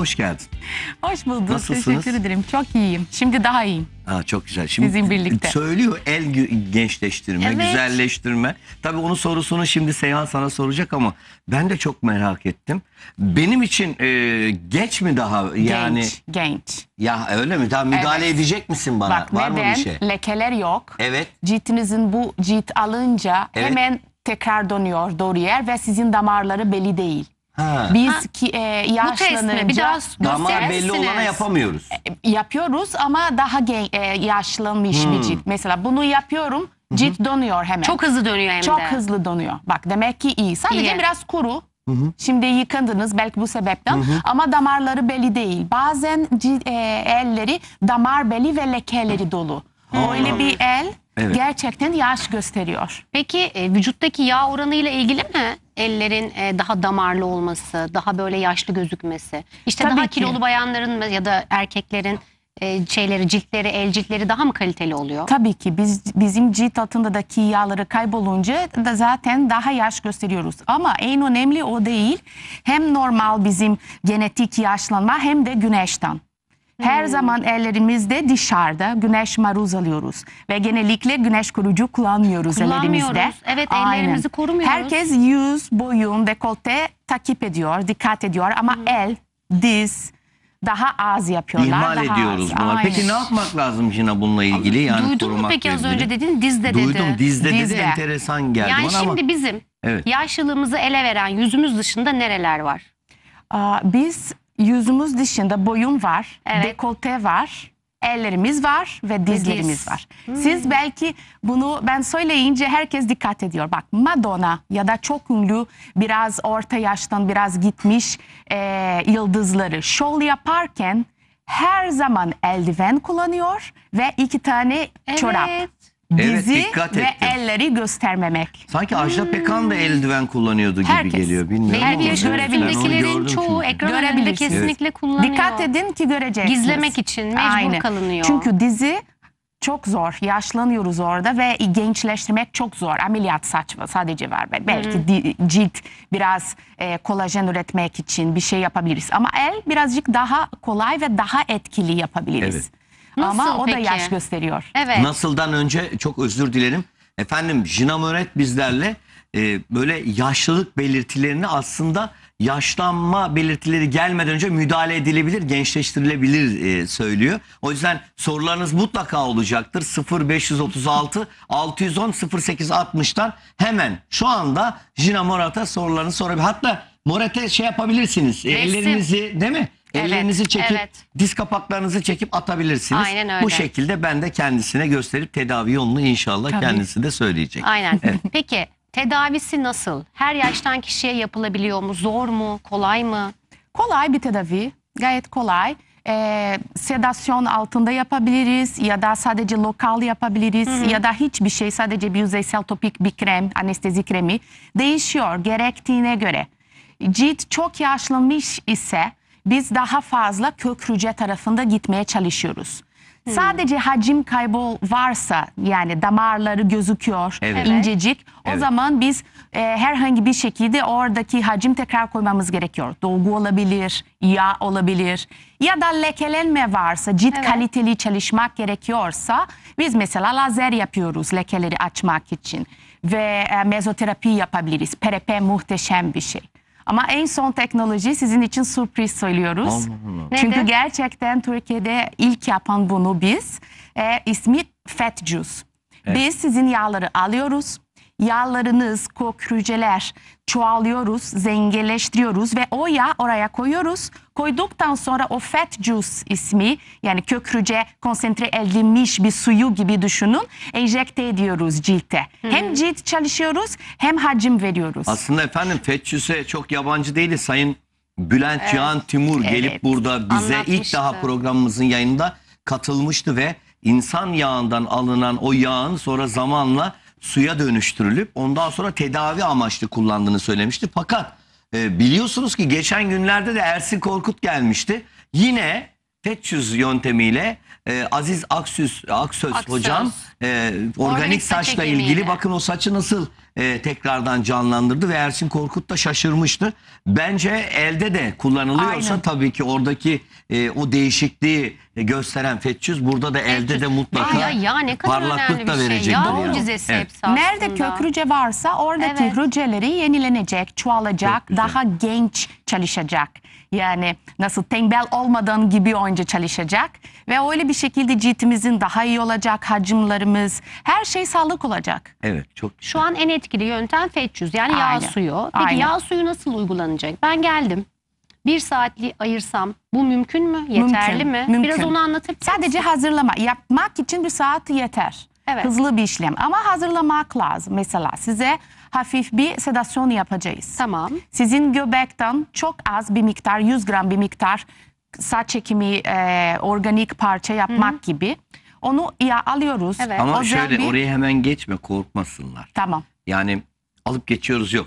hoş geldin. Hoş bulduk. Nasılsınız? Teşekkür ederim. Çok iyiyim. Şimdi daha iyiyim. Aa, çok güzel. Şimdi Bizim birlikte. söylüyor el gençleştirme, Evet. güzelleştirme. Tabii onun sorusunu şimdi Seyhan sana soracak ama ben de çok merak ettim. Benim için e, geç mi daha yani Genç. Genç. ya öyle mi? Daha müdahale Evet. edecek misin bana? Bak Var mı neden? bir şey? Lekeler yok. Evet. Ciltinizin bu cilt alınca Evet. hemen tekrar dönüyor doğru yer ve sizin damarları belli değil. Ha. Biz ki e, yaşlanınca? Bir daha Damar belli olana yapamıyoruz. yapıyoruz ama daha gen, e, yaşlanmış Hmm. bir cilt. Mesela bunu yapıyorum cilt donuyor hemen. Çok hızlı dönüyor hem Çok de. hızlı donuyor. Bak demek ki iyi. Sadece İyi. biraz kuru. Şimdi yıkandınız belki bu sebepten ama damarları belli değil. Bazen e, elleri damar belli ve lekeleri dolu. Öyle bir el Evet. gerçekten yaş gösteriyor. Peki e, vücuttaki yağ oranı ile ilgili mi? Ellerin e, daha damarlı olması, daha böyle yaşlı gözükmesi. İşte Tabii daha ki. kilolu bayanların ya da erkeklerin e, şeyleri, ciltleri, el ciltleri daha mı kaliteli oluyor? Tabii ki biz bizim cilt altındaki yağları kaybolunca da zaten daha yaş gösteriyoruz. Ama en önemli o değil. Hem normal bizim genetik yaşlanma hem de güneşten. Her zaman ellerimizde dışarıda güneş maruz alıyoruz. Ve genellikle güneş koruyucu kullanmıyoruz Kullanmıyoruz. ellerimizde. Evet, ellerimizi korumuyoruz. Herkes yüz, boyun, dekolte takip ediyor, dikkat ediyor. Ama el, diz daha az yapıyorlar. İhmal daha ediyoruz az. Aynen. Peki ne yapmak lazım Cina bununla ilgili? Yani Duydun mu korumakla peki az ilgili? önce dedin dizde dedi. Duydum dizde, dedi Dizde. enteresan geldi Yani bana şimdi ama. bizim Evet. yaşlılığımızı ele veren yüzümüz dışında nereler var? Aa, Biz yüzümüz dışında boyun var, Evet. dekolte var, ellerimiz var ve dizlerimiz diz. var. Siz belki bunu ben söyleyince herkes dikkat ediyor. Bak Madonna ya da çok ünlü biraz orta yaştan biraz gitmiş e, yıldızları şov yaparken her zaman eldiven kullanıyor ve iki tane çorap. Evet. Evet, Dizi dikkat ve ettim. elleri göstermemek. Sanki Ajda Pekan da eldiven kullanıyordu gibi Herkes. geliyor. Bilmiyorum Belki ama de evet, ben onu Görebilirdekilerin gördüm çoğu çünkü. ekran önünde Görebilirsiniz. kesinlikle kullanıyor. Dikkat edin ki göreceksiniz. Gizlemek için mecbur kalınıyor. Çünkü dizi çok zor. Yaşlanıyoruz orada ve gençleştirmek çok zor. Ameliyat saçma sadece var. Belki di- cilt biraz e, kolajen üretmek için bir şey yapabiliriz. Ama el birazcık daha kolay ve daha etkili yapabiliriz. Evet. Ama Nasıl o da peki? yaş gösteriyor. Evet. Nasıldan önce çok özür dilerim. Efendim Jina Möret bizlerle e, böyle yaşlılık belirtilerini aslında yaşlanma belirtileri gelmeden önce müdahale edilebilir, gençleştirilebilir e, söylüyor. O yüzden sorularınız mutlaka olacaktır. 0536 610 0860'tan hemen şu anda Jina Morat'a sorularını sorabilir. Hatta Morat'e şey yapabilirsiniz. e, Resim. Ellerinizi değil mi? Evet, Ellerinizi çekip evet. diz kapaklarınızı çekip atabilirsiniz. Aynen öyle. Bu şekilde ben de kendisine gösterip tedavi yolunu inşallah Tabii. kendisi de söyleyecek. Aynen. Peki tedavisi nasıl? Her yaştan kişiye yapılabiliyor mu? Zor mu? Kolay mı? Kolay bir tedavi. Gayet kolay. Ee, sedasyon altında yapabiliriz ya da sadece lokal yapabiliriz ya da hiçbir şey sadece bir yüzeysel topik bir krem, anestezi kremi değişiyor gerektiğine göre. Cilt çok yaşlanmış ise biz daha fazla kök hücre tarafında gitmeye çalışıyoruz. Sadece hacim kaybol varsa yani damarları gözüküyor Evet. incecik o Evet. zaman biz e, herhangi bir şekilde oradaki hacim tekrar koymamız gerekiyor. Dolgu olabilir, yağ olabilir ya da lekelenme varsa cilt Evet. kaliteli çalışmak gerekiyorsa biz mesela lazer yapıyoruz lekeleri açmak için ve e, mezoterapi yapabiliriz. PRP muhteşem bir şey. Ama en son teknoloji sizin için sürpriz söylüyoruz. Allah Allah. Çünkü Nedir? gerçekten Türkiye'de ilk yapan bunu biz. E, ismi Fat Juice. Evet. Biz sizin yağları alıyoruz. Yağlarınız, kök hücreler çoğalıyoruz, zenginleştiriyoruz ve o yağ oraya koyuyoruz. Koyduktan sonra o fat juice ismi yani kök hücre konsantre edilmiş bir suyu gibi düşünün. Enjekte ediyoruz cilte. Hem cilt çalışıyoruz hem hacim veriyoruz. Aslında efendim Fetçüs'e çok yabancı değiliz. Sayın Bülent Cihan Timur gelip Evet. burada bize ilk daha programımızın yayında katılmıştı ve insan yağından alınan o yağın sonra zamanla suya dönüştürülüp ondan sonra tedavi amaçlı kullandığını söylemişti. Fakat e, biliyorsunuz ki geçen günlerde de Ersin Korkut gelmişti. Yine Fetçüz yöntemiyle e, Aziz Aksüz, Aksöz, Aksöz. hocam e, organik, Organik saç saçla ilgili bakın o saçı nasıl e, tekrardan canlandırdı ve Ersin Korkut da şaşırmıştı. Bence elde de kullanılıyorsa Aynen. tabii ki oradaki e, o değişikliği gösteren fetçüz burada da elde de mutlaka ya, ya ne kadar parlaklık önemli da bir şey. verecektir. Yağ yani. mucizesi Evet. hepsi aslında. Nerede kök hücre varsa oradaki Evet. hücreleri yenilenecek, çoğalacak, daha genç çalışacak. Yani nasıl tembel olmadan gibi önce çalışacak ve öyle bir şekilde ciltimizin daha iyi olacak, hacimlerimiz, her şey sağlık olacak. Evet çok güzel. Şu an en etkili yöntem fetçüz yani yağ Aynen. suyu. Peki Aynen. yağ suyu nasıl uygulanacak? Ben geldim. Bir saatli ayırsam bu mümkün mü? Yeterli mi? mümkün. Biraz onu misin? Sadece hazırlama, yapmak için bir saat yeter. Evet. Hızlı bir işlem ama hazırlamak lazım. Mesela size hafif bir sedasyon yapacağız. Tamam. Sizin göbekten çok az bir miktar, 100 gram bir miktar saç ekimi, e, organik parça yapmak gibi. Onu ya alıyoruz. Evet. Ama Özel şöyle bir- oraya hemen geçme korkmasınlar. Tamam. Yani alıp geçiyoruz yok.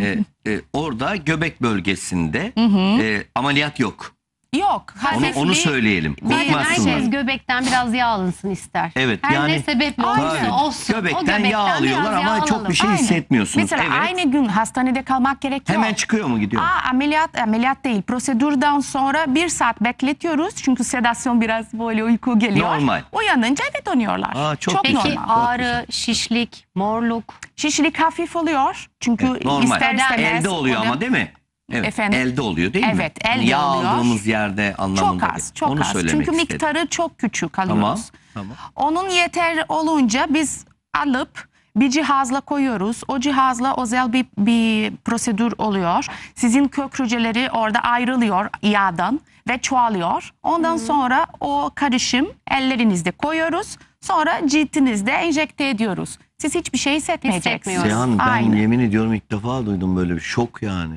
Ee, e, orada göbek bölgesinde e, ameliyat yok. Yok. Onu, hafif onu bir- söyleyelim. Zaten Korkmasınlar. herkes göbekten biraz yağ alınsın ister. Evet, Her yani- ne sebeple Tabii, olursa olsun. O göbekten yağ alıyorlar biraz ama yağ çok alalım. bir şey Aynen. hissetmiyorsunuz. Mesela evet. aynı gün hastanede kalmak gerekiyor. Hemen çıkıyor mu gidiyor? Aa, ameliyat ameliyat değil. Prosedürden sonra bir saat bekletiyoruz. Çünkü sedasyon biraz böyle uyku geliyor. Normal. Uyanınca eve dönüyorlar. Aa, çok Peki normal. ağrı, şişlik, morluk. Şişlik hafif oluyor. Çünkü Evet, normal. ister istemez. Elde oluyor ama değil mi? Evet, Efendim? elde oluyor değil mi? Evet, elde yağ oluyor. aldığımız yerde anlamında. Çok az, çok Onu az. Çünkü istedim. miktarı çok küçük Tamam, alıyoruz. tamam. Onun yeter olunca biz alıp bir cihazla koyuyoruz. O cihazla özel bir, bir prosedür oluyor. Sizin kök hücreleri orada ayrılıyor yağdan ve çoğalıyor. Ondan sonra o karışım ellerinizde koyuyoruz. Sonra ciltinizde enjekte ediyoruz. Siz hiçbir şey hissetmeyeceksiniz. Seyhan ben Aynen. yemin ediyorum ilk defa duydum böyle bir şok yani.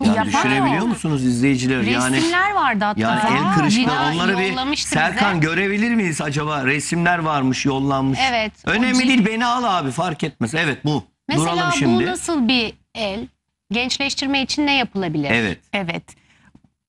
Yani Yapar. düşünebiliyor musunuz izleyiciler? Yani Resimler vardı hatta. yani el Cina onları bir yollamıştı Serkan bize. görebilir miyiz acaba? Resimler varmış yollanmış. Evet, o Önemli değil beni al abi fark etmez. Evet bu. Mesela Duralım bu şimdi. nasıl bir el? Gençleştirme için ne yapılabilir? Evet. Evet.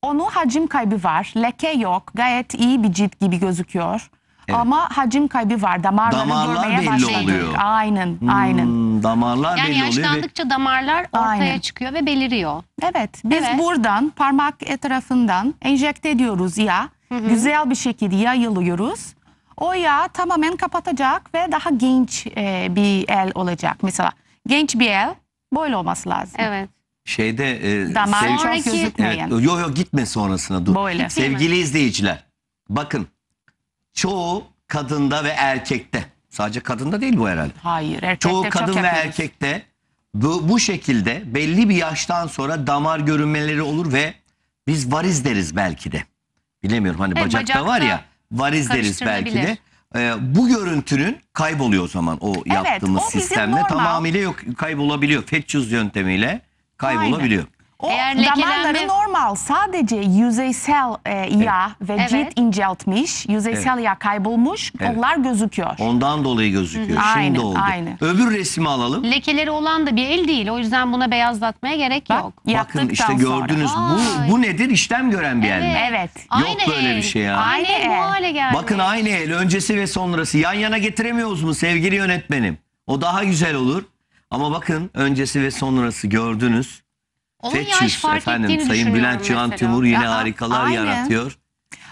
Onun hacim kaybı var. Leke yok. Gayet iyi bir cilt gibi gözüküyor. Evet. Ama hacim kaybı var. Damarları Damarlar görmeye belli başladık. oluyor. Aynen, aynen. Damarlar Yani belli oluyor ve yaşlandıkça damarlar ortaya Aynen. çıkıyor ve beliriyor. Evet. Biz Evet. buradan parmak etrafından enjekte ediyoruz yağ. Güzel bir şekilde yayılıyoruz. O yağ tamamen kapatacak ve daha genç e, bir el olacak. Mesela genç bir el böyle olması lazım. Evet. şeyde e, Damar sev- çok Sonraki- gözükmeyen. Evet, yo yo gitme sonrasına dur. Böyle. Sevgili izleyiciler bakın çoğu kadında ve erkekte sadece kadında değil bu herhalde. Hayır. Erkekte Çoğu çok kadın ve yapıyoruz. erkekte bu, bu şekilde belli bir yaştan sonra damar görünmeleri olur ve biz variz deriz belki de. Bilemiyorum hani Evet, bacakta, bacakta var ya variz deriz belki de. Ee, bu görüntünün kayboluyor o zaman o yaptığımız o bizim sistemde normal. tamamıyla yok kaybolabiliyor. Fetchuz yöntemiyle kaybolabiliyor. O Eğer damarları lekelenme- normal sadece yüzeysel e, yağ ve Evet. cilt inceltmiş, yüzeysel yağ kaybolmuş, Evet. onlar gözüküyor. Ondan dolayı gözüküyor. Aynen, Şimdi oldu. aynen. Öbür resmi alalım. Lekeleri olan da bir el değil. O yüzden buna beyazlatmaya gerek Bak, yok. Bakın işte sonra. gördünüz. Vay. Bu bu nedir? İşlem gören bir el mi? Evet. Yok böyle bir şey ya. Aynı, Aynı el bu el. hale geldi. Bakın aynı el öncesi ve sonrası yan yana getiremiyoruz mu sevgili yönetmenim? O daha güzel olur. Ama bakın öncesi ve sonrası gördünüz. Onun yaş fark efendim ettiğini Sayın düşünüyorum Bülent Cihan mesela. Timur yine Ya, harikalar aynen. yaratıyor.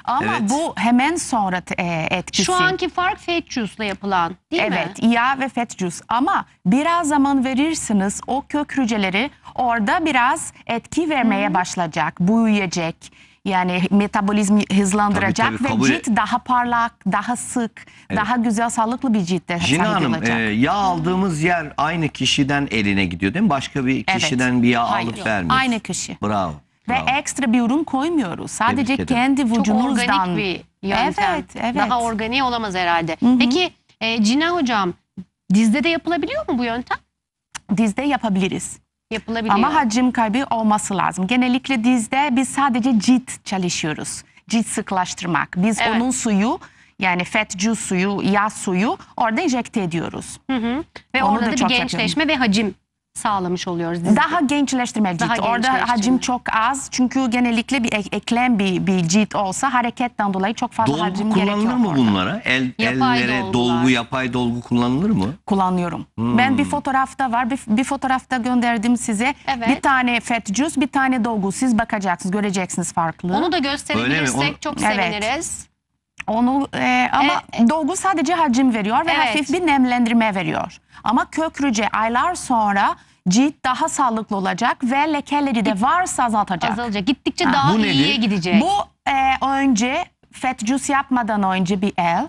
Ama Evet. bu hemen sonra e, etkisi. Şu anki fark fake juice'la yapılan değil mi? Evet, yağ ve fat juice. Ama biraz zaman verirsiniz o kök hücreleri orada biraz etki vermeye başlayacak, büyüyecek. Yani metabolizmi hızlandıracak Tabii, tabii, ve cilt daha parlak, daha sık, daha güzel, sağlıklı bir ciltte Jina sahip Hanım olacak. e, yağ aldığımız yer aynı kişiden eline gidiyor değil mi? Başka bir Evet. kişiden bir yağ Hayır, alıp yok. vermiyoruz. Aynı kişi. Bravo. Ve bravo. ekstra bir ürün koymuyoruz. Sadece ederim. kendi Çok vücudunuzdan. organik bir yöntem. Evet, evet. Daha organik olamaz herhalde. Peki e, Cina hocam dizde de yapılabiliyor mu bu yöntem? Dizde yapabiliriz. Yapılabiliyor. Ama hacim kaybı olması lazım. Genellikle dizde biz sadece cilt çalışıyoruz. Cilt sıklaştırmak. Biz Evet. onun suyu yani fat juice suyu, yağ suyu orada enjekte ediyoruz. Hı hı. Ve Onu orada da da bir gençleşme ve hacim sağlamış oluyoruz. Dizi- Daha gençleştirme cilt. Daha Orada hacim çok az. Çünkü genellikle bir ek- eklem bir, bir cilt olsa hareketten dolayı çok fazla Dolgu hacim kullanılır gerekiyor. mı orada. bunlara? El, Yapay ellere dolgular. dolgu, yapay dolgu kullanılır mı? kullanıyorum. Hmm. Ben bir fotoğrafta var. Bir, bir fotoğrafta gönderdim size. Evet. Bir tane fat juice, bir tane dolgu. Siz bakacaksınız, göreceksiniz farklılığı. Onu da gösterebilirsek Onu- çok Evet. Onu e, ama dolgu sadece hacim veriyor ve Evet. hafif bir nemlendirme veriyor. Ama kökrüce aylar sonra cilt daha sağlıklı olacak ve lekeleri de varsa azaltacak. Azalacak. Gittikçe daha Bu iyiye nedir? gidecek. Bu e, önce fat juice yapmadan önce bir el.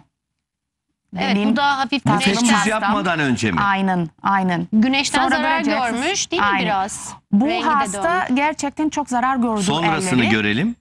evet Benim- bu da hafif Bu Güneşten- teşhis güneşten, yapmadan önce mi? Aynen, aynen. güneşten Sonra zarar görmüş değil mi Aynen. biraz? Bu Rengi hasta gerçekten çok zarar gördü Sonrasını elleri. görelim.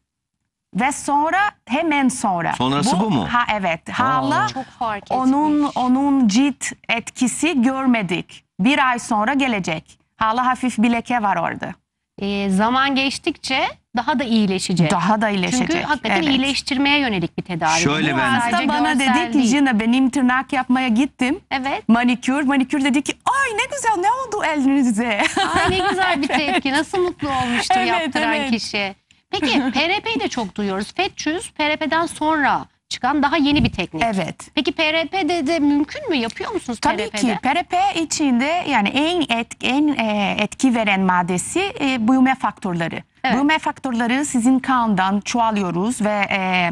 Ve sonra hemen sonra. Sonrası bu mu? Ha evet. Hala Çok fark etmiş. onun onun cilt etkisi görmedik. Bir ay sonra gelecek. Hala hafif bir leke var orada. Ee, zaman geçtikçe daha da iyileşecek. Daha da iyileşecek. Çünkü hakikaten Evet. iyileştirmeye yönelik bir tedavi. Şöyle Bu ben- Hasta bana dedi ki. Jina benim tırnak yapmaya gittim. Evet. Manikür. Manikür dedi ki ay ne güzel ne oldu elinize? Ay ne güzel bir tepki. Nasıl mutlu olmuştur Evet, yaptıran evet. kişi. Peki PRP'yi de çok duyuyoruz. FETÖ'z PRP'den sonra çıkan daha yeni bir teknik. evet. Peki PRP'de de mümkün mü? Yapıyor musunuz Tabii PRP'de? ki PRP içinde yani en et, en e, etki veren maddesi e, büyüme faktörleri. Evet. Büyüme faktörleri sizin kandan çoğalıyoruz ve e,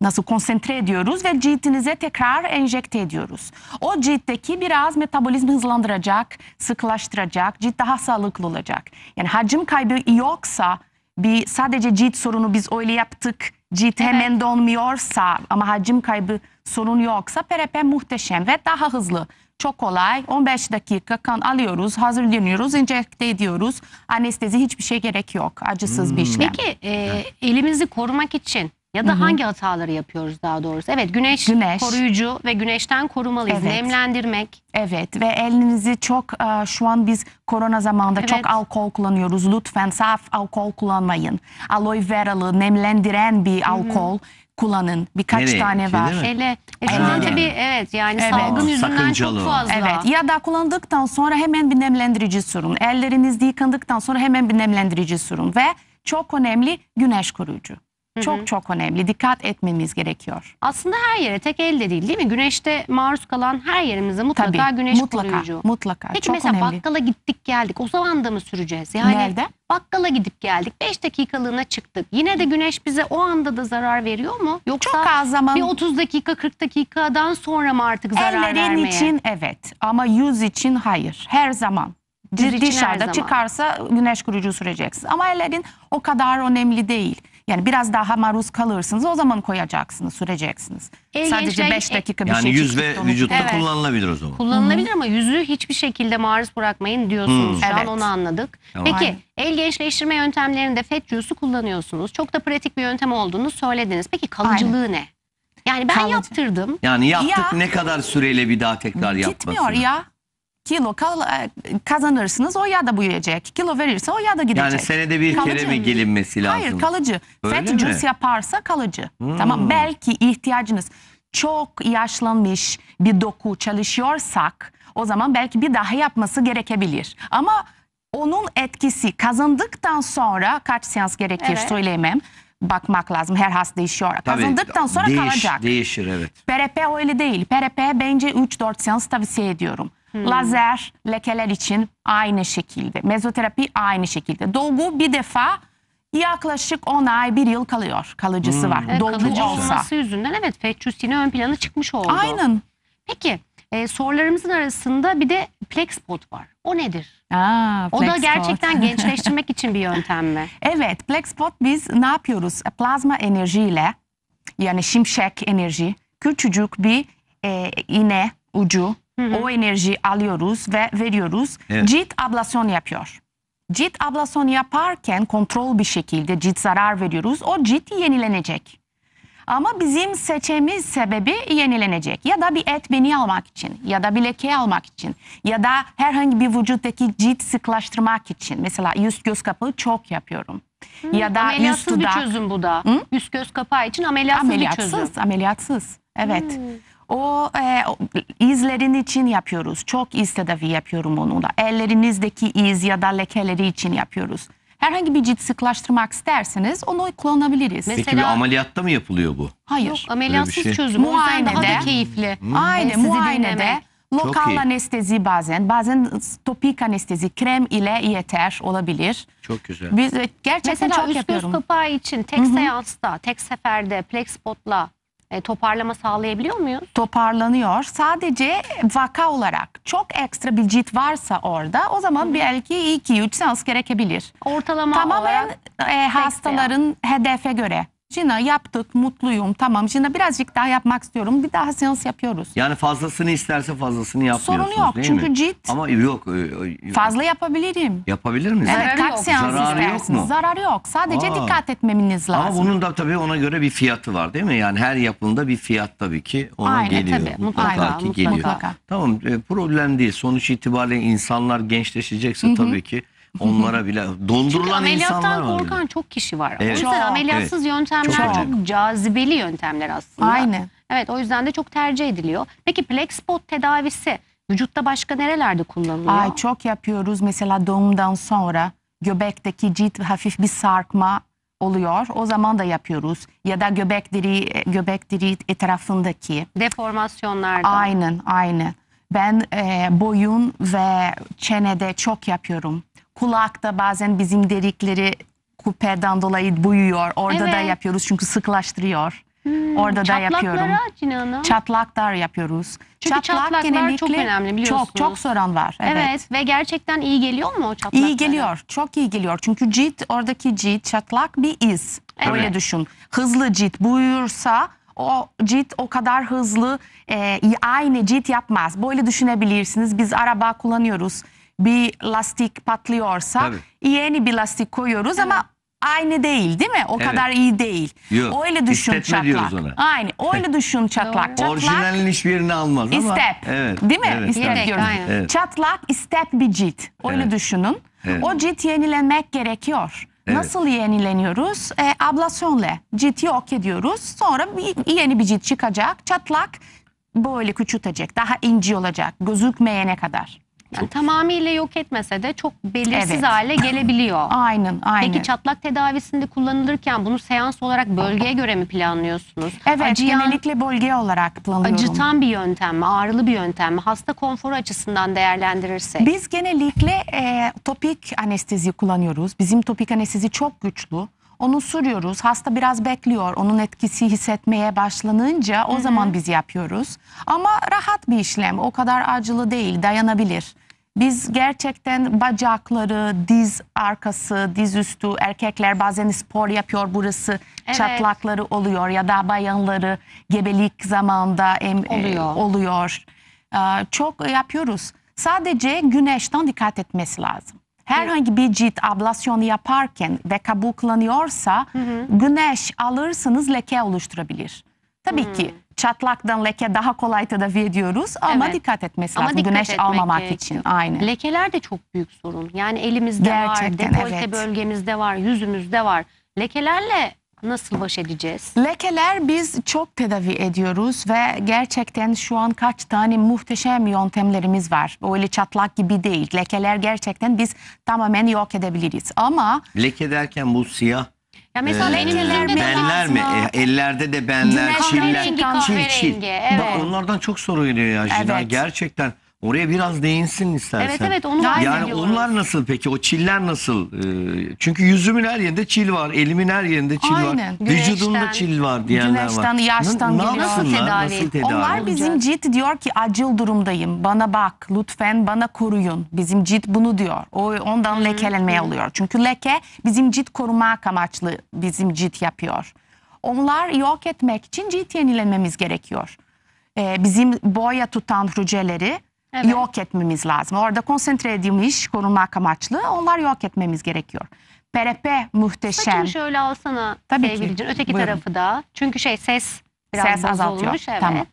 nasıl konsantre ediyoruz ve ciltinize tekrar enjekte ediyoruz. O ciltteki biraz metabolizmi hızlandıracak, sıkılaştıracak, cilt daha sağlıklı olacak. Yani hacim kaybı yoksa bir sadece cilt sorunu biz öyle yaptık, cilt hemen donmuyorsa ama hacim kaybı sorun yoksa PRP muhteşem ve daha hızlı. Çok kolay. 15 dakika kan alıyoruz, hazırlanıyoruz, enjekte ediyoruz. Anestezi hiçbir şey gerek yok. Acısız bir işlem. Peki e, elimizi korumak için ya da hangi hataları yapıyoruz daha doğrusu? Evet güneş, Güneş. koruyucu ve güneşten korumalıyız. Evet. Nemlendirmek. Evet ve elinizi çok e, şu an biz korona zamanında Evet. çok alkol kullanıyoruz. Lütfen saf alkol kullanmayın. Aloe veralı nemlendiren bir alkol kullanın. Birkaç Nereye? tane Şeyde var. Ele, e Evet. tabii evet yani Evet. salgın Aa, yüzünden sakıncalı çok fazla. Evet ya da kullandıktan sonra hemen bir nemlendirici sürün. Elleriniz yıkandıktan sonra hemen bir nemlendirici sürün. Ve çok önemli güneş koruyucu. Çok çok önemli. Dikkat etmemiz gerekiyor. Aslında her yere tek elde değil değil mi? Güneşte maruz kalan her yerimize mutlaka Tabii. güneş mutlaka, koruyucu. Mutlaka. Peki çok mesela önemli. bakkala gittik geldik o zaman da mı süreceğiz? Yani Nerede? bakkala gidip geldik 5 dakikalığına çıktık. Yine de güneş bize o anda da zarar veriyor mu? Yoksa Çok az zaman bir 30 dakika 40 dakikadan sonra mı artık zarar ellerin vermeye? için evet ama yüz için hayır. Her zaman. Yüz Dışarıda çıkarsa güneş koruyucu süreceksin. Ama ellerin o kadar önemli değil. Yani biraz daha maruz kalırsınız o zaman koyacaksınız, süreceksiniz. El Sadece gençler- 5 dakika bir Yani şey yüz çıktı, ve onu vücutta Evet. kullanılabilir o zaman. Kullanılabilir ama yüzü hiçbir şekilde maruz bırakmayın diyorsunuz. Hmm. Şu an Evet. onu anladık. Tamam. Peki Aynen. el gençleştirme yöntemlerinde FET juice'u kullanıyorsunuz. Çok da pratik bir yöntem olduğunu söylediniz. Peki kalıcılığı ne? Yani ben Kalıcı. yaptırdım. Yani yaptık Ya- ne kadar süreyle bir daha tekrar Gitmiyor yapmasını? ya. Kilo kal- e, kazanırsınız o ya da büyüyecek. Kilo verirse o ya da gidecek. Yani senede bir Kalıcı. kere mi gelinmesi lazım? Hayır kalıcı. Öyle Fat mi? juice yaparsa kalıcı. Hmm. Tamam belki ihtiyacınız çok yaşlanmış bir doku çalışıyorsak o zaman belki bir daha yapması gerekebilir. Ama onun etkisi kazandıktan sonra kaç seans gerekir Evet. söyleyemem. Bakmak lazım her hasta değişiyor. Tabii, Kazandıktan sonra değiş- kalacak. Değişir evet. PRP öyle değil. PRP bence 3-4 seans tavsiye ediyorum. Lazer lekeler için aynı şekilde. Mezoterapi aynı şekilde. Dolgu bir defa yaklaşık 10 ay, 1 yıl kalıyor. Kalıcısı var. Evet, Dolgu kalıcı olsa. olması yüzünden evet FET juice yine ön plana çıkmış oldu. Aynen. Peki e, sorularımızın arasında bir de plek spot var. O nedir? Aa, O da flex spot. gerçekten gençleştirmek için bir yöntem mi? Evet, Black Spot biz ne yapıyoruz? Plazma enerjiyle yani şimşek enerji küçücük bir e, iğne ucu o enerji alıyoruz ve veriyoruz. Evet. Cilt ablasyon yapıyor. Cilt ablasyon yaparken kontrol bir şekilde cilt zarar veriyoruz. O cilt yenilenecek. Ama bizim seçimimiz sebebi yenilenecek. Ya da bir et beni almak için ya da bir leke almak için ya da herhangi bir vücuttaki cilt sıklaştırmak için. Mesela yüz göz kapağı çok yapıyorum. ya da yüz Ameliyatsız bir dudak. çözüm bu da. Yüz göz kapağı için ameliyatsız, bir çözüm. Ameliyatsız, ameliyatsız. Evet. O, e, izlerin için yapıyoruz. Çok iz tedavi yapıyorum onunla. Ellerinizdeki iz ya da lekeleri için yapıyoruz. Herhangi bir cilt sıklaştırmak isterseniz onu kullanabiliriz. Peki Mesela- bir ameliyatta mı yapılıyor bu? Hayır. Yok ameliyatsız şey. çözüm. Yüzden daha da Muayenede- keyifli. Aynen Sizi muayenede dinlemek. lokal anestezi bazen bazen topik anestezi krem ile yeter olabilir. Çok güzel. Biz e, gerçekten Mesela çok üst göz yapıyorum. kapağı için tek seansta, tek seferde plek spotla e, toparlama sağlayabiliyor muyuz? toparlanıyor. Sadece vaka olarak çok ekstra bir cilt varsa orada o zaman belki 2-3 seans gerekebilir. Ortalama Tamamen olarak e, hastaların hedefe göre. Jina yaptık, mutluyum. Tamam Jina birazcık daha yapmak istiyorum. Bir daha seans yapıyoruz. Yani fazlasını isterse fazlasını yapmıyorsunuz Sorun yok değil çünkü mi? cilt Ama yok. e, e, fazla yapabilirim. Yapabilir miyiz? Evet, Zararı kaç yok. seans Zararı yok istersiniz? mu? Zararı yok. Sadece Aa. dikkat etmemeniz lazım. Ama bunun da tabii ona göre bir fiyatı var değil mi? Yani her yapımda bir fiyat tabii ki ona Aynen, geliyor. tabii. Mutlaka Mutlaka, ki mutlaka. geliyor. Mutlaka. Tamam e, problem değil. Sonuç itibariyle insanlar gençleşecekse tabii ki onlara bile Çünkü dondurulan insanlar ameliyattan var. korkan çok kişi var. Evet. O yüzden Çok. ameliyatsız yöntemler Çok çok, cazibeli yöntemler aslında. Aynen. Evet o yüzden de çok tercih ediliyor. Peki plek spot tedavisi vücutta başka nerelerde kullanılıyor? Ay çok yapıyoruz. Mesela doğumdan sonra göbekteki cilt hafif bir sarkma oluyor. O zaman da yapıyoruz. Ya da göbek deri, göbek deri etrafındaki. Deformasyonlarda. Aynen, aynen. Ben e, boyun ve çenede çok yapıyorum. Kulakta bazen bizim delikleri kuperden dolayı buyuyor. Orada da Evet. yapıyoruz çünkü sıklaştırıyor. Orada da yapıyorum. Çatlaklara Cina Hanım. Çatlaklar yapıyoruz. Çünkü çatlaklar çok önemli biliyorsunuz. Çok çok sorun var. evet. evet. ve gerçekten iyi geliyor mu o çatlaklara? İyi geliyor. Çok iyi geliyor. Çünkü cilt oradaki cilt çatlak bir iz. Evet. Öyle düşün. Hızlı cilt buyursa o cilt o kadar hızlı e, aynı cilt yapmaz. Böyle düşünebilirsiniz. Biz araba kullanıyoruz. Bir lastik patlıyorsa Tabii. yeni bir lastik koyuyoruz ama aynı değil değil mi? O Evet. kadar iyi değil. Yok. Öyle düşün İstetme çatlak. diyoruz ona. Aynı. Öyle düşün çatlak. Doğru. çatlak Orijinalin hiçbir yerini almaz ama. İstep. Evet. Değil mi? Evet, İstep evet. diyoruz. Aynen. Evet. Çatlak istep bir cilt. Öyle Evet. düşünün. Evet. O cilt yenilenmek gerekiyor. Evet. Nasıl yenileniyoruz? E, ablasyonla cilti yok ediyoruz. Sonra bir, yeni bir cilt çıkacak. Çatlak böyle küçültecek. Daha ince olacak. Gözükmeyene kadar. Yani tamamıyla yok etmese de çok belirsiz Evet. hale gelebiliyor. Aynen, aynen. Peki çatlak tedavisinde kullanılırken bunu seans olarak bölgeye göre mi planlıyorsunuz? evet, Acıyan, genellikle bölge olarak planlıyorum. acıtan bir yöntem mi? Ağrılı bir yöntem mi? Hasta konforu açısından değerlendirirsek. Biz genellikle e, topik anestezi kullanıyoruz. Bizim topik anestezi çok güçlü. Onu sürüyoruz. Hasta biraz bekliyor. Onun etkisi hissetmeye başlanınca o zaman biz yapıyoruz. Ama rahat bir işlem. O kadar acılı değil. Dayanabilir. Biz gerçekten bacakları, diz arkası, diz üstü erkekler bazen spor yapıyor burası Evet. çatlakları oluyor ya da bayanları gebelik zamanında em- e, Oluyor. oluyor. Ee, Çok yapıyoruz. Sadece güneşten dikkat etmesi lazım. Herhangi bir cilt ablasyonu yaparken ve kabuklanıyorsa güneş alırsanız leke oluşturabilir. Tabii ki çatlaktan leke daha kolay tedavi ediyoruz ama Evet. dikkat etmesi Ama lazım dikkat güneş almamak gerekiyor. için. Aynen. Lekeler de çok büyük sorun. Yani elimizde var, Gerçekten, dekolte evet. bölgemizde var, yüzümüzde var. Lekelerle nasıl baş edeceğiz? Lekeler biz çok tedavi ediyoruz ve gerçekten şu an kaç tane muhteşem yöntemlerimiz var. Öyle çatlak gibi değil. Lekeler gerçekten biz tamamen yok edebiliriz. Ama Leke derken bu siyah Ya mesela e, benim yüzümde de benler mi? E, ellerde de benler, Güneş çiller. kahverengi, kahverengi, evet. Bak onlardan çok sorun geliyor ya Jina. Evet. Gerçekten oraya biraz değinsin istersen. Evet evet onu Yani Yani onlar nasıl peki? O çiller nasıl? Ee, çünkü yüzümün her yerinde çil var. Elimin her yerinde çil Aynen. var. Vücudumda çil var diyenler var. güneşten, yaştan ne, ne geliyor. yapsınlar? Nasıl Nasıl tedavi? tedavi? Onlar bizim cilt diyor ki acil durumdayım. Bana bak lütfen bana koruyun. Bizim cilt bunu diyor. O ondan lekelenmeye oluyor. Çünkü leke bizim cilt korumak amaçlı bizim cilt yapıyor. Onlar yok etmek için cilt yenilememiz gerekiyor. Ee, bizim boya tutan hücreleri Evet. yok etmemiz lazım. Orada konsantre edilmiş korumak amaçlı onlar yok etmemiz gerekiyor. PRP muhteşem. Saçını şöyle alsana Tabii ki. sevgilicim. Öteki Buyurun. tarafı da. Çünkü şey ses biraz Ses azaltıyor. bozulmuş. Evet. Tamam.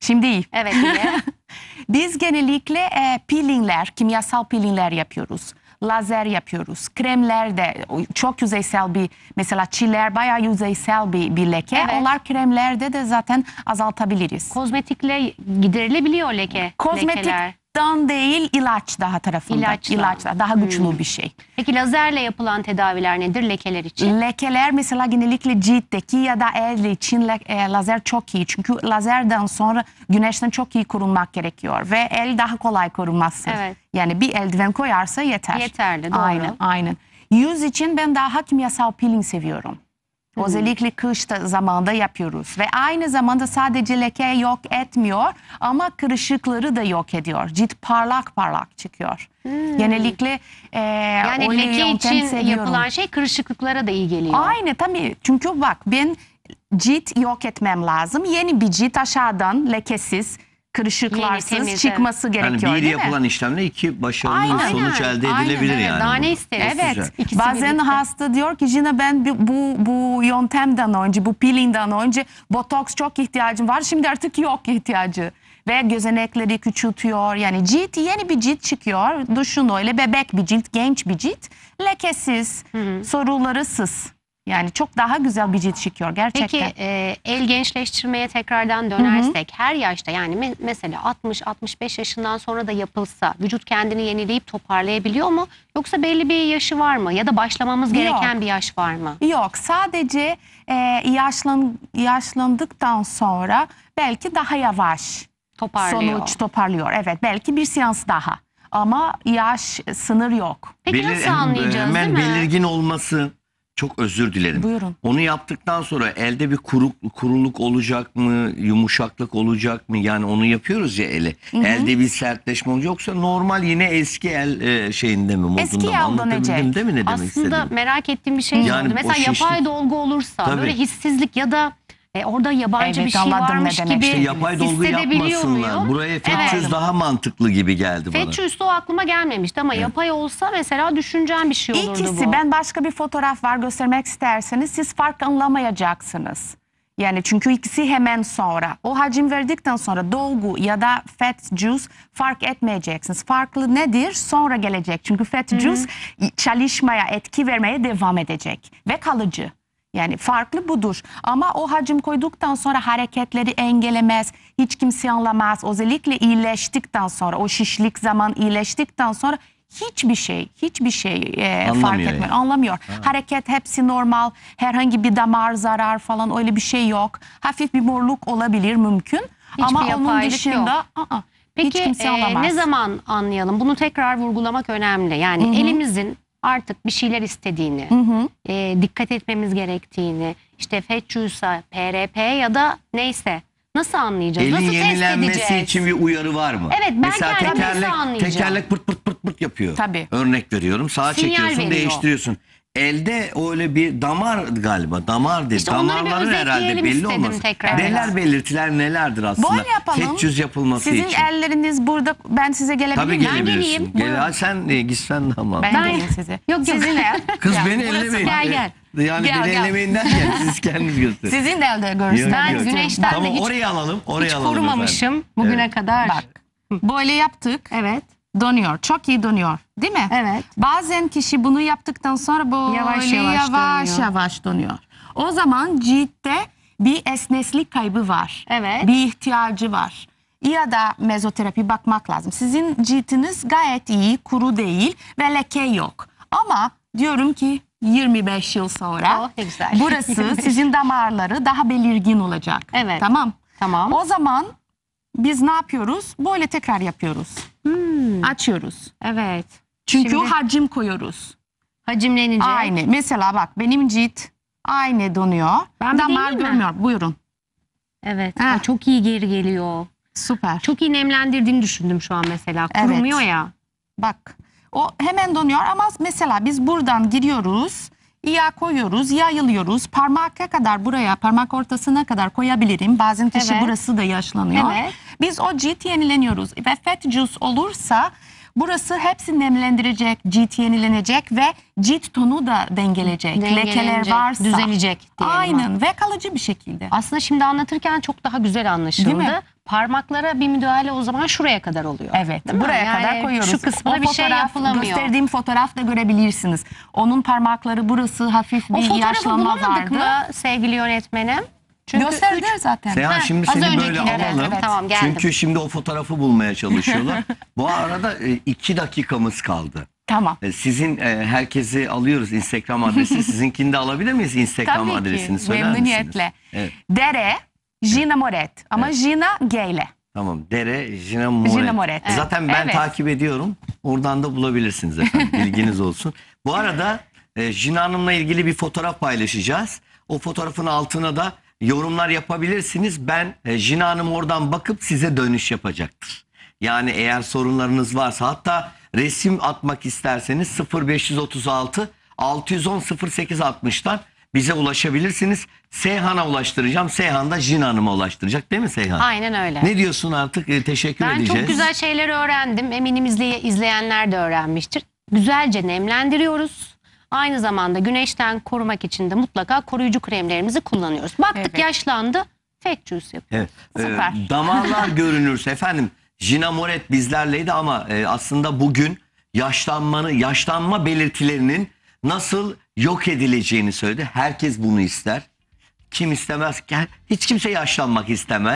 Şimdi iyi. Evet diye. Biz genellikle e, peelingler, kimyasal peelingler yapıyoruz. Lazer yapıyoruz. Kremler de çok yüzeysel bir mesela çiller bayağı yüzeysel bir, bir leke. Evet. Onlar kremlerde de zaten azaltabiliriz. Kozmetikle giderilebiliyor leke. lekeler. Kozmetikten değil ilaç daha tarafından. İlaçla. İlaçla daha güçlü bir şey. Peki lazerle yapılan tedaviler nedir lekeler için? Lekeler mesela genellikle ciltteki ya da el için le- e, lazer çok iyi. Çünkü lazerden sonra güneşten çok iyi korunmak gerekiyor. Ve el daha kolay korunması. Evet. Yani bir eldiven koyarsa yeter. Yeterli, doğru. Aynen, aynen. Yüz için ben daha kimyasal peeling seviyorum. Özellikle kışta zamanda yapıyoruz ve aynı zamanda sadece leke yok etmiyor ama kırışıkları da yok ediyor. Cilt parlak parlak çıkıyor. Genellikle e, Yani leke için seviyorum. yapılan şey kırışıklıklara da iyi geliyor. Aynı tabii. Çünkü bak ben cilt yok etmem lazım. Yeni bir cilt aşağıdan lekesiz, kırışıklarsız Yeni, temiz, çıkması Yani gerekiyor bir değil mi? yapılan işlemle iki başarılı Aynen. sonuç Aynen. elde Aynen, edilebilir evet. yani. Daha ne isteriz? Evet. güzel. İkisi Bazen birlikte. hasta diyor ki Jina ben bu, bu, bu yöntemden önce, bu peelingden önce botoks çok ihtiyacım var. Şimdi artık yok ihtiyacı. Ve gözenekleri küçültüyor. Yani cilt yeni bir cilt çıkıyor. Düşün öyle bebek bir cilt, genç bir cilt. Lekesiz, sorularısız. Yani çok daha güzel bir cilt çıkıyor gerçekten. Peki e, el gençleştirmeye tekrardan dönersek her yaşta yani me- mesela 60-65 yaşından sonra da yapılsa vücut kendini yenileyip toparlayabiliyor mu? Yoksa belli bir yaşı var mı? Ya da başlamamız gereken Yok. bir yaş var mı? Yok sadece e, yaşlan, yaşlandıktan sonra belki daha yavaş Toparlıyor. sonuç toparlıyor. Evet belki bir seans daha ama yaş sınır yok. Peki Belir- nasıl anlayacağız Hemen değil mi? belirgin olması çok özür dilerim. Buyurun. Onu yaptıktan sonra elde bir kuruk, kuruluk olacak mı, yumuşaklık olacak mı? Yani onu yapıyoruz ya ele. Elde bir sertleşme olacak yoksa normal yine eski el e, şeyinde mi? Modunda Eski mı? Anlatabildim dönecek. değil mi ne demek Aslında istediğimi? merak ettiğim bir şey Yani oldu. o Mesela şişlik- yapay dolgu olursa Tabii. böyle hissizlik ya da e, orada yabancı Evet, bir şey varmış demek gibi İşte yapay dolgu yapmasınlar. muyum? Buraya Evet. fetçöz daha mantıklı gibi geldi bana. Fetch üstü o aklıma gelmemişti ama yapay olsa mesela düşüneceğim bir şey olurdu İkisi bu. ben başka bir fotoğraf var göstermek isterseniz siz fark anlamayacaksınız. Yani çünkü ikisi hemen sonra. O hacim verdikten sonra dolgu ya da fat juice fark etmeyeceksiniz. Farklı nedir? Sonra gelecek. Çünkü fat juice çalışmaya, etki vermeye devam edecek ve kalıcı. Yani farklı budur. Ama o hacim koyduktan sonra hareketleri engellemez. Hiç kimse anlamaz. Özellikle iyileştikten sonra, o şişlik zaman iyileştikten sonra hiçbir şey, hiçbir şey e, fark etmiyor. yani. Anlamıyor. Hareket hepsi normal. Herhangi bir damar zarar falan öyle bir şey yok. Hafif bir morluk olabilir mümkün. Hiçbir Ama onun dışında aa, Peki hiç kimse e, anlamaz. ne zaman anlayalım? Bunu tekrar vurgulamak önemli. Yani elimizin artık bir şeyler istediğini, e, dikkat etmemiz gerektiğini, işte FETÖ'ysa, PRP ya da neyse nasıl anlayacağız? Elin nasıl test yenilenmesi edeceğiz? için bir uyarı var mı? Evet, ben Mesela tekerlek, tekerlek pırt pırt pırt pırt yapıyor. Tabii. Örnek veriyorum. Sağa Sinyal çekiyorsun veriyor. değiştiriyorsun. Elde öyle bir damar galiba. Damar değil. İşte onları bir Damarların herhalde özetleyelim belli istedim olması. tekrar. Neler belirtiler nelerdir aslında? Böyle yapalım. Fetçüz yapılması Sizin için. elleriniz burada. Ben size gelebilir Tabii miyim? geleyim. gelebilirsin. Gel, ha, sen e, gitsen de ama. Ben, Ben- geleyim size. Yok, yok. Sizin el. Kız Ya, beni burası ellemeyin. Gel, gel. Yani Gel, beni gel. ellemeyin derken siz kendiniz gösterin. Sizin de elde görsün. Ben Yok, güneşten de Tamam hiç- orayı alalım. Orayı Hiç alalım korumamışım efendim. bugüne Evet. kadar. Bak. Böyle yaptık. Evet. Dönüyor. Çok iyi dönüyor. Değil mi? Evet. Bazen kişi bunu yaptıktan sonra böyle Yavaş yavaş yavaş dönüyor. yavaş dönüyor. O zaman ciltte bir esneslik kaybı var. Evet. Bir ihtiyacı var. Ya da mezoterapi bakmak lazım. Sizin cildiniz gayet iyi, kuru değil ve leke yok. Ama diyorum ki 25 yıl sonra Oh, ne güzel. burası 25. sizin damarları daha belirgin olacak. Evet. Tamam. Tamam. O zaman biz ne yapıyoruz? Böyle tekrar yapıyoruz. Açıyoruz. Evet. Çünkü Şimdi- hacim koyuyoruz. Hacimlenince. Aynı. Mesela bak benim cilt aynı donuyor. Ben Damar görmüyor. Buyurun. Evet. Ha. Çok iyi geri geliyor. Süper. Çok iyi nemlendirdiğini düşündüm şu an mesela. Evet. Kurumuyor ya. Bak o hemen donuyor ama mesela biz buradan giriyoruz. Yağ koyuyoruz, yayılıyoruz. Parmağa kadar buraya, parmak ortasına kadar koyabilirim. Bazen kişi Evet. burası da yaşlanıyor. Evet. Biz o cilt yenileniyoruz. Ve fat juice olursa Burası hepsi nemlendirecek, cilt yenilenecek ve cilt tonu da dengeleyecek. Lekeler Dengelenecek, varsa. düzelecek Aynen ve kalıcı bir şekilde. Aslında şimdi anlatırken çok daha güzel anlaşıldı. Parmaklara bir müdahale o zaman şuraya kadar oluyor. Evet. Değil buraya Yani kadar koyuyoruz. Şu kısmına O bir şey yapılamıyor. Gösterdiğim fotoğrafta görebilirsiniz. Onun parmakları burası hafif O bir fotoğrafı yaşlanma bulamadık vardı. mı sevgili yönetmenim? Çünkü Gösterdi üç- zaten. Seyhan Ha, şimdi az seni böyle öncekileri, alalım. evet, tamam, geldim. Çünkü şimdi o fotoğrafı bulmaya çalışıyorlar. Bu arada e, iki dakikamız kaldı. Tamam. E, Sizin e, herkesi alıyoruz Instagram adresi. Sizinkini de alabilir miyiz Instagram Tabii adresini ki. söyler Memnuniyetle. misiniz? Evet. Dere, Gina Moret. Ama Gina G ile. Tamam. Dere Jina Moret. Jina Moret. Evet. Zaten ben Evet. takip ediyorum. Oradan da bulabilirsiniz efendim. Bilginiz olsun. Bu arada e, Jina Hanım'la ilgili bir fotoğraf paylaşacağız. O fotoğrafın altına da yorumlar yapabilirsiniz. Ben e, Jina Hanım oradan bakıp size dönüş yapacaktır. Yani eğer sorunlarınız varsa hatta resim atmak isterseniz 0536 610 0860'tan bize ulaşabilirsiniz. Seyhan'a ulaştıracağım. Seyhan da Jina Hanım'a ulaştıracak değil mi Seyhan? Aynen öyle. Ne diyorsun artık? E, teşekkür Ben edeceğiz. çok güzel şeyler öğrendim. Eminim izleye, izleyenler de öğrenmiştir. Güzelce nemlendiriyoruz. Aynı zamanda güneşten korumak için de mutlaka koruyucu kremlerimizi kullanıyoruz. Baktık Evet. yaşlandı. Fake juice yapıyoruz. Evet. Süper. Ee, damarlar görünürse efendim Jina Moret bizlerleydi ama e, aslında bugün yaşlanmanın yaşlanma belirtilerinin nasıl yok edileceğini söyledi. Herkes bunu ister. Kim istemez ki? Hiç kimse yaşlanmak istemez.